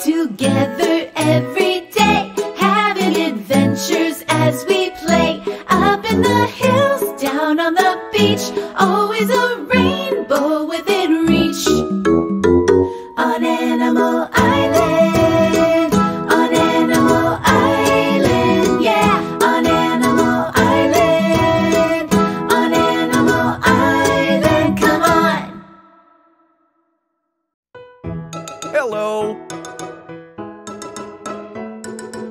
together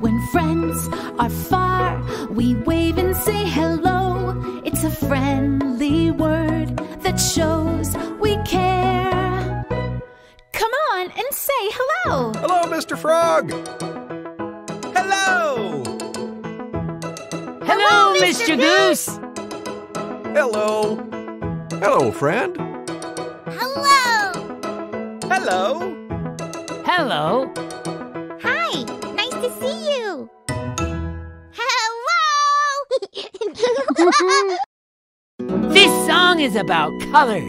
When friends are far, we wave and say hello. It's a friendly word that shows we care. Come on and say hello. Hello, Mr. Frog. Hello. Hello, Mr. Goose. Hello. Hello, friend. Hello. Hello. Hello. This song is about colors.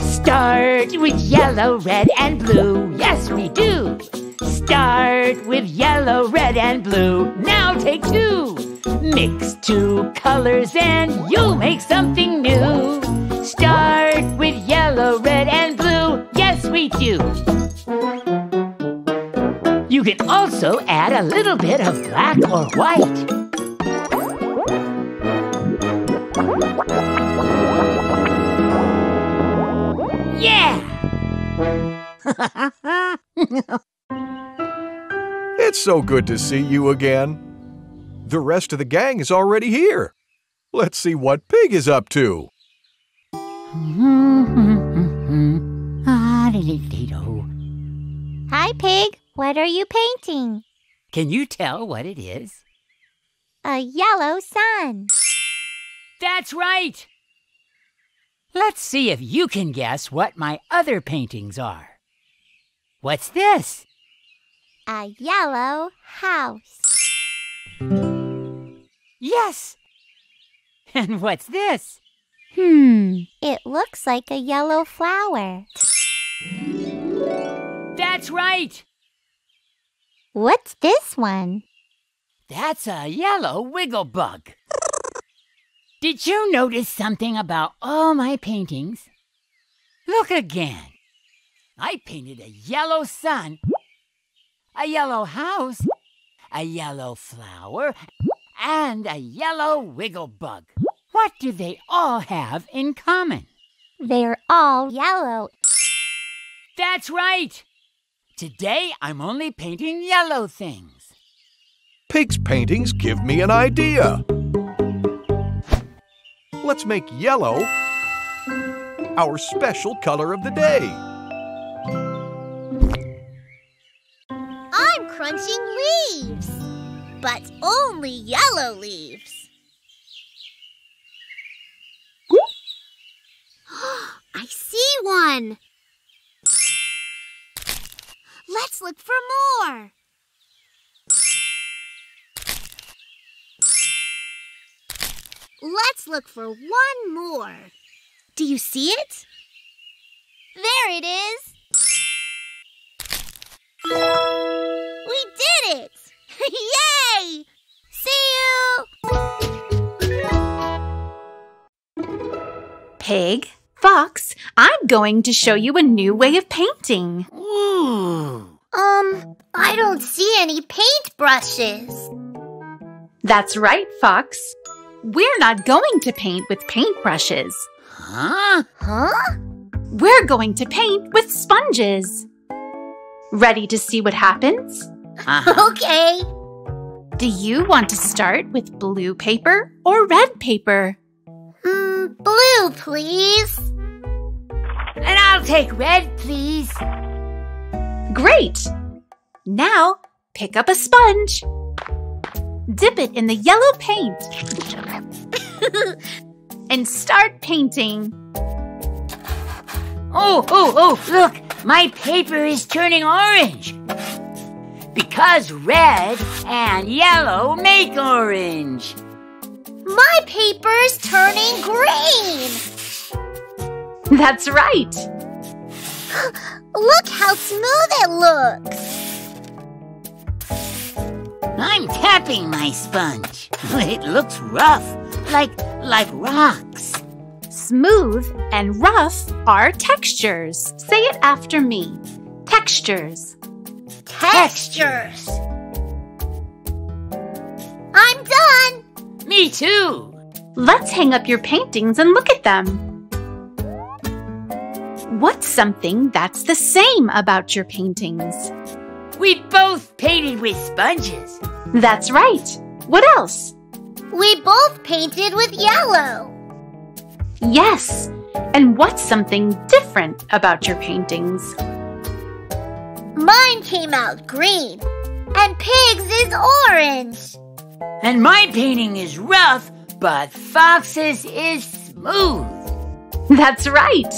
Start with yellow, red, and blue. Yes, we do. Start with yellow, red, and blue. Now take two. Mix two colors and you'll make something new. Start with yellow, red, and blue. Yes, we do. You can also add a little bit of black or white. It's so good to see you again. The rest of the gang is already here. Let's see what Pig is up to. Hi, Pig. What are you painting? Can you tell what it is? A yellow sun. That's right! Let's see if you can guess what my other paintings are. What's this? A yellow house. Yes! And what's this? Hmm. It looks like a yellow flower. That's right! What's this one? That's a yellow wiggle bug. Did you notice something about all my paintings? Look again. I painted a yellow sun, a yellow house, a yellow flower, and a yellow wiggle bug. What do they all have in common? They're all yellow. That's right! Today I'm only painting yellow things. Pig's paintings give me an idea. Let's make yellow our special color of the day. Only yellow leaves. I see one. Let's look for more. Let's look for one more. Do you see it? There it is. We did it! Yay! Pig, Fox, I'm going to show you a new way of painting. Ooh! Um, I don't see any paintbrushes. That's right, Fox. We're not going to paint with paintbrushes. Huh? Huh? We're going to paint with sponges. Ready to see what happens? Uh-huh. Okay. Do you want to start with blue paper or red paper? Blue, please. and I'll take red, please. Great! Now, pick up a sponge. Dip it in the yellow paint. and start painting. Oh, oh, oh, look! My paper is turning orange. Because red and yellow make orange. My paper's turning green. That's right. Look how smooth it looks. I'm tapping my sponge. It looks rough, like like rocks. Smooth and rough are textures. Say it after me. Textures. Textures. Me too. Let's hang up your paintings and look at them. What's something that's the same about your paintings? We both painted with sponges. That's right. What else? We both painted with yellow. Yes. And what's something different about your paintings? Mine came out green, and Pig's is orange. And my painting is rough, but Fox's is smooth. That's right.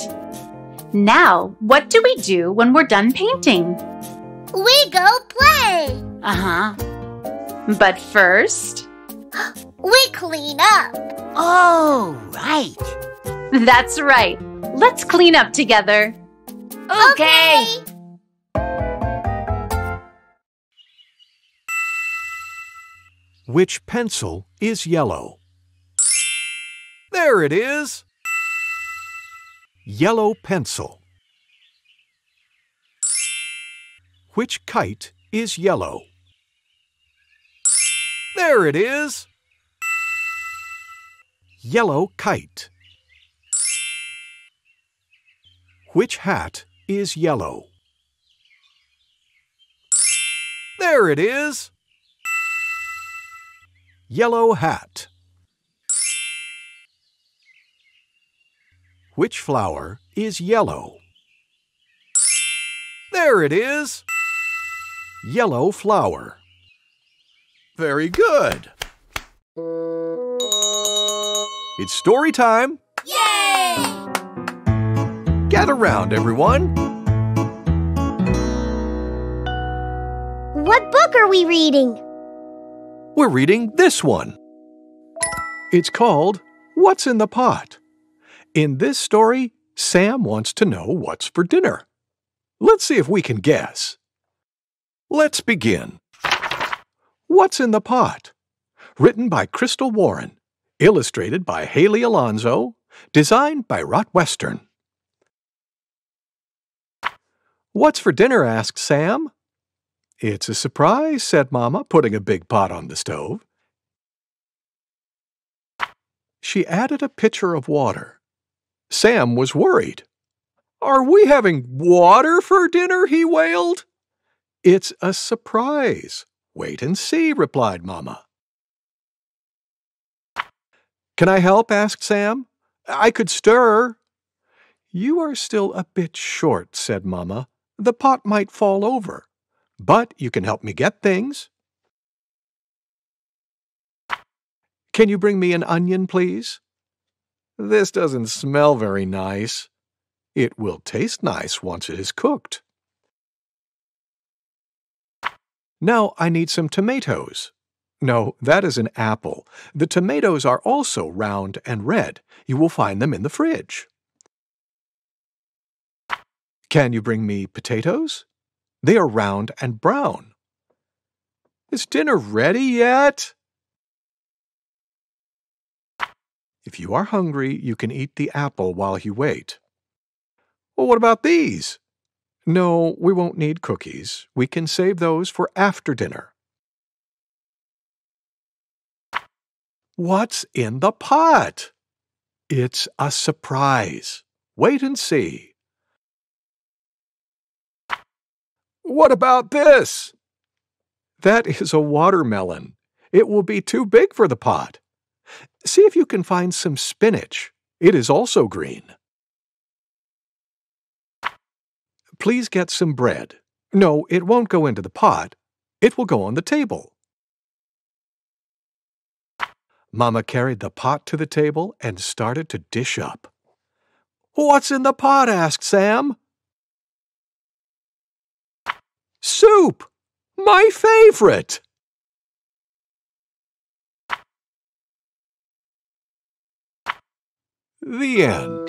Now, what do we do when we're done painting? We go play. Uh huh. But first, We clean up. Oh, right. that's right. Let's clean up together. Okay. Which pencil is yellow? There it is! Yellow pencil. Which kite is yellow? There it is! Yellow kite. Which hat is yellow? There it is! Yellow hat. Which flower is yellow? There it is! Yellow flower. Very good. It's story time. Yay! Gather round, everyone. What book are we reading? We're reading this one. It's called What's in the Pot? In this story, Sam wants to know what's for dinner. Let's see if we can guess. Let's begin. What's in the Pot? Written by Crystal Warren, illustrated by Haley Alonso, designed by Rot Western. What's for dinner? asked Sam. It's a surprise, said Mamma, putting a big pot on the stove. She added a pitcher of water. Sam was worried. Are we having water for dinner? he wailed. It's a surprise. Wait and see, replied Mamma. Can I help? asked Sam. I could stir. You are still a bit short, said Mamma. The pot might fall over but you can help me get things. Can you bring me an onion, please? This doesn't smell very nice. It will taste nice once it is cooked. Now I need some tomatoes. No, that is an apple. The tomatoes are also round and red. You will find them in the fridge. Can you bring me potatoes? They are round and brown. Is dinner ready yet? If you are hungry, you can eat the apple while you wait. Well, what about these? No, we won't need cookies. We can save those for after dinner. What's in the pot? It's a surprise. Wait and see. What about this? That is a watermelon. It will be too big for the pot. See if you can find some spinach. It is also green. Please get some bread. No, it won't go into the pot. It will go on the table. Mama carried the pot to the table and started to dish up. What's in the pot? asked Sam. Soup! My favorite! The end.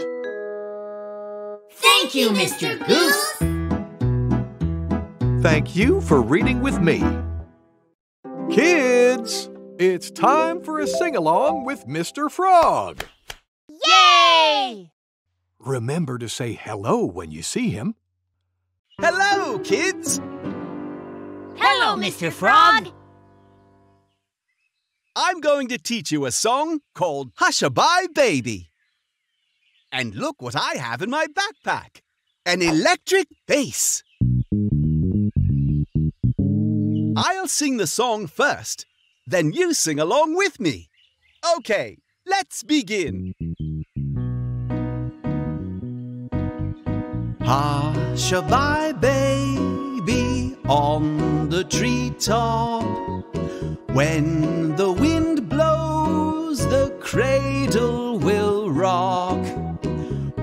Thank you, Mr. Goose. Thank you for reading with me. Kids, it's time for a sing along with Mr. Frog. Yay! Remember to say hello when you see him. Hello, kids! Hello, Mr. Frog. I'm going to teach you a song called Hushabye Baby. And look what I have in my backpack an electric bass. I'll sing the song first, then you sing along with me. Okay, let's begin. Hushabye baby on the treetop. When the wind blows, the cradle will rock.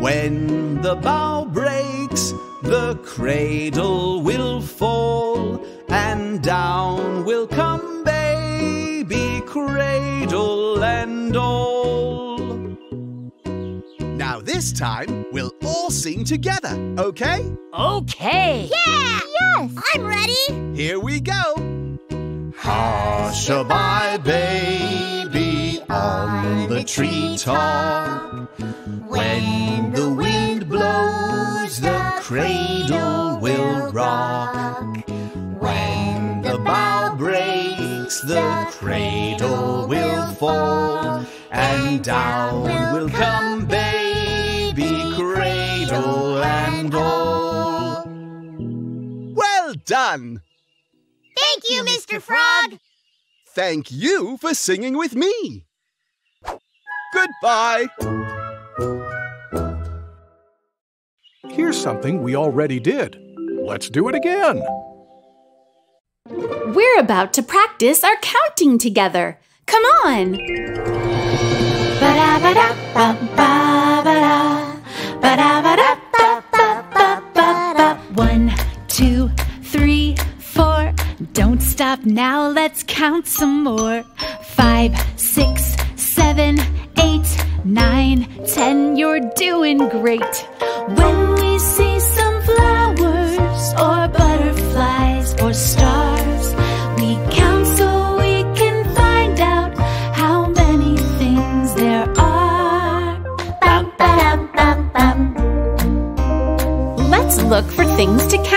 When the bough breaks, the cradle will fall, and down will come baby, cradle and all. Now, this time, we'll all sing together, okay? Okay. Yeah! Yes! I'm ready! Here we go. Hushabye oh, baby on the treetop. When the wind blows, the cradle will rock. When the bough breaks, the cradle will fall. And down will come baby, cradle and all. Well done! Thank you, Mr. Frog! Thank you for singing with me. Goodbye. Here's something we already did. Let's do it again. We're about to practice our counting together. Come on! Ba-da-ba-da-ba-ba-ba-da. Ba-da-ba-da-ba-ba-ba-ba-ba. Stop now, let's count some more. Five, six, seven, eight, nine, ten. You're doing great. When we see some flowers or butterflies or stars, we count so we can find out how many things there are. Bum, ba-dum, bum, bum. Let's look for things to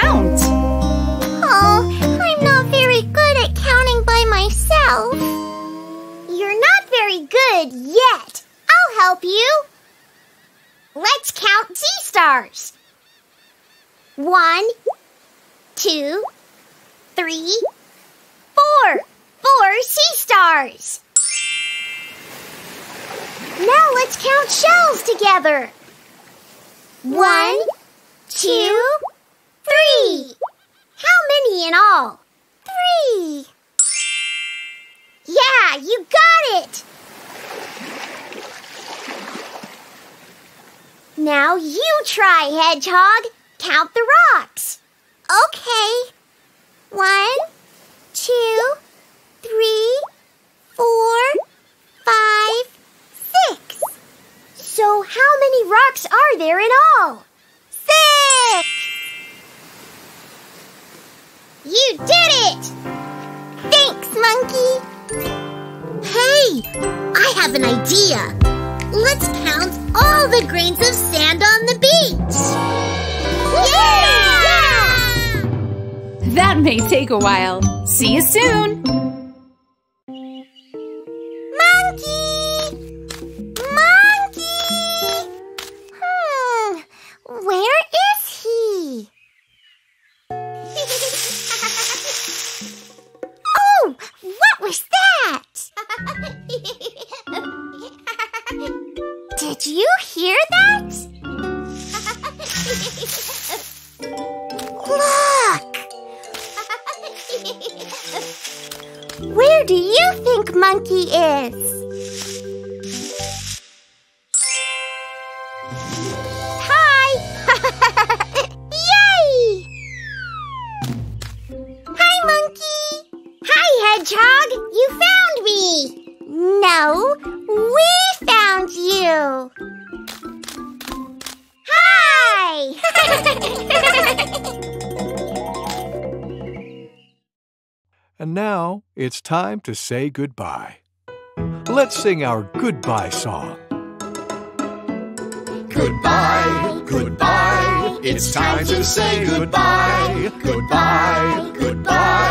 good yet. I'll help you. Let's count sea stars. One, two, three, four. Four sea stars. Now let's count shells together. One, two, three. How many in all? Three. Yeah, you got it. Now you try, Hedgehog. Count the rocks. Okay. One, two, three, four, five, six. So how many rocks are there in all? Six! You did it! Thanks, Monkey! Hey, I have an idea. Let's count all the grains of sand on the beach. Yeah! That may take a while. See you soon. Hedgehog! You found me! No, we found you! Hi! And now it's time to say goodbye. Let's sing our goodbye song. Goodbye, goodbye. It's time to say goodbye. Goodbye, goodbye.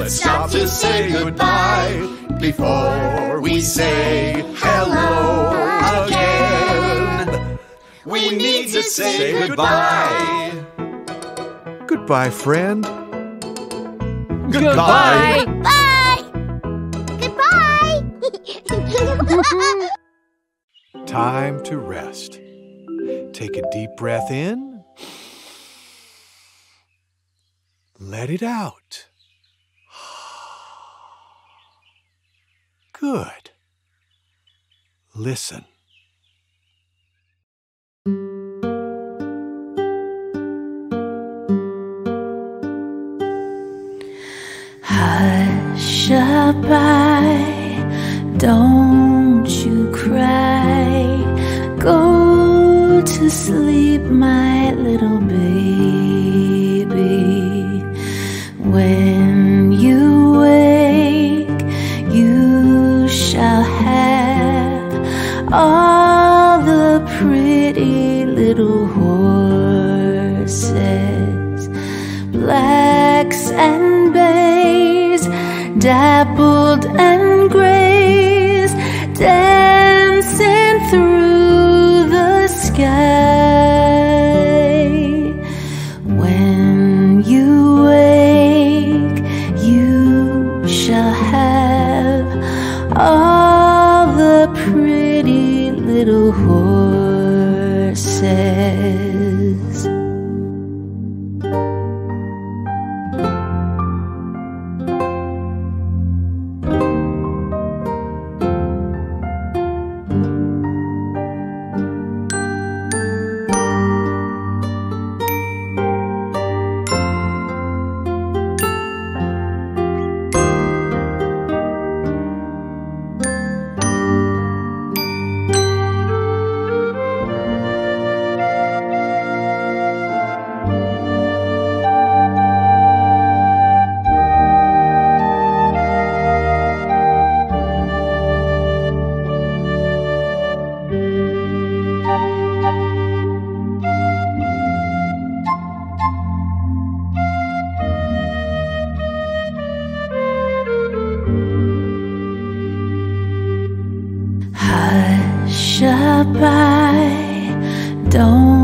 Let's stop to say goodbye before we say hello again. We need to say goodbye. Goodbye, friend. Goodbye. Bye! Goodbye! Time to rest. Take a deep breath in. Let it out. Good. Listen. Hushaby, don't you cry. Dappled Hushaby, don't